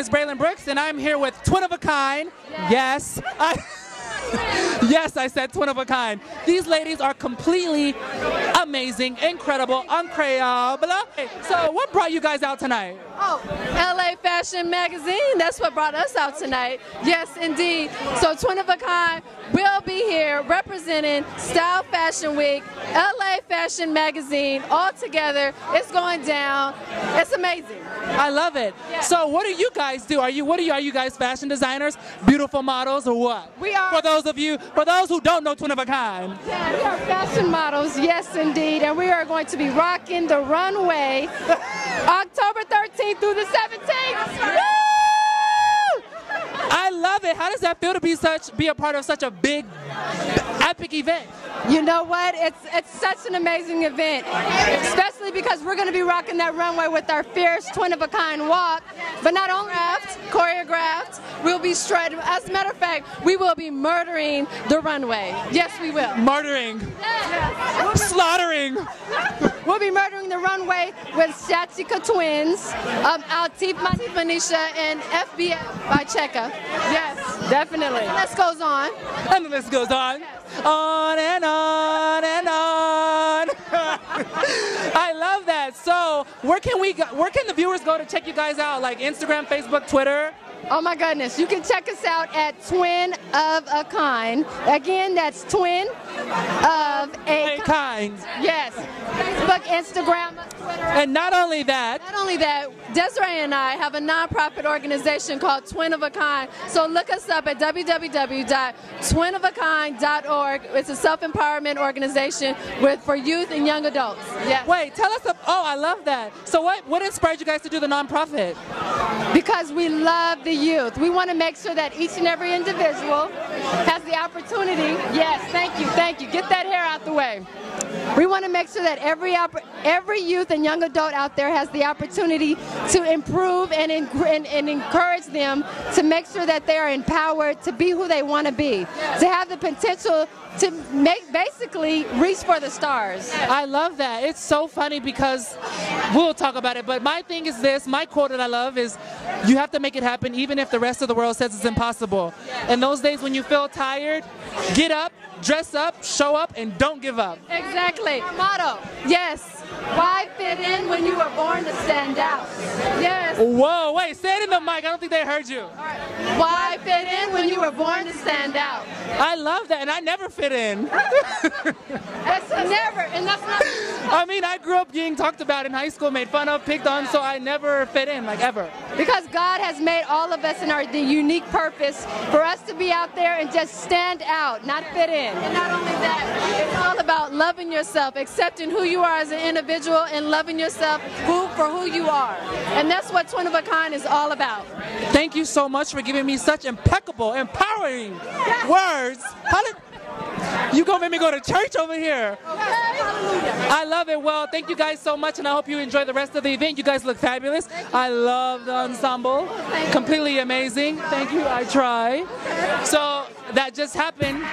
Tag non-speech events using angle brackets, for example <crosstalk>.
name is Braylen Brooks, and I'm here with Twin of a Kind. Yes. I, <laughs> <laughs> yes, I said twin of a kind. These ladies are completely amazing, incredible, incredible. So, what brought you guys out tonight? Oh, LA Fashion Magazine. That's what brought us out tonight. Yes, indeed. So, Twin of a Kind will be here representing Style Fashion Week, LA Fashion Magazine, all together. It's going down. It's amazing. I love it. So, what do you guys do? Are you what are you? Are you guys fashion designers, beautiful models, or what? We are. For those of you, for those who don't know Twin of a Kind. Yeah, we are fashion models, yes, indeed, and we are going to be rocking the runway <laughs> October 13th through the 17th. I love it. How does that feel to be such, be a part of such a big, epic event? You know what? It's it's such an amazing event, especially because we're going to be rocking that runway with our fierce twin of a kind walk. But not only choreographed, we'll be strutting. As a matter of fact, we will be murdering the runway. Yes, we will. Murdering, Yes. slaughtering. We'll be murdering the runway with Shatika twins, um, Altif Manisha, and FBF by Cheka. Yes, definitely. The list goes on. And the list goes on. On and on and on. <laughs> I love that. So, where can we go, where can the viewers go to check you guys out? Like Instagram, Facebook, Twitter? Oh my goodness. You can check us out at Twin of a Kind. Again, that's Twin of a kind. Yes. Facebook, Instagram, Twitter. And not only that, Not only that, Desiree and I have a nonprofit organization called Twin of a Kind. So look us up at www.twinofakind.org. It's a self-empowerment organization with for youth and young adults. Yes. wait, tell us. a- Oh, I love that. So, what what inspired you guys to do the nonprofit? Because we love the youth. We want to make sure that each and every individual has the opportunity. Yes, thank you, thank you. Get that hair out the way. We want to make sure that every every youth and young adult out there has the opportunity to improve and, and, and encourage them to make sure that they are empowered to be who they want to be, to have the potential to make basically reach for the stars. I love that. It's so funny because we'll talk about it. But my thing is this my quote that I love is you have to make it happen even if the rest of the world says it's impossible. In those days when you feel tired, get up, dress up, show up, and don't give up. Exactly. Motto. Yes. Why fit in when you were born to stand out? Yes. Whoa, wait, say it in the mic. I don't think they heard you. Why fit in when you were born to stand out? I love that, and I never fit in. <laughs> That's never, and that's not. <laughs> I mean, I grew up being talked about in high school, made fun of, picked on, so I never fit in, like ever. Because God has made all of us in our the unique purpose for us to be out there and just stand out, not fit in. And not only that, it's all about loving yourself, accepting who you are as an individual, and loving yourself who for who you are. And that's what Twin of a Kind is all about. Thank you so much for giving me such impeccable, empowering words. How you gonna make me go to church over here? I love it. Well, thank you guys so much, and I hope you enjoy the rest of the event. You guys look fabulous. I love the ensemble. Completely amazing. Thank you. I try. So that just happened.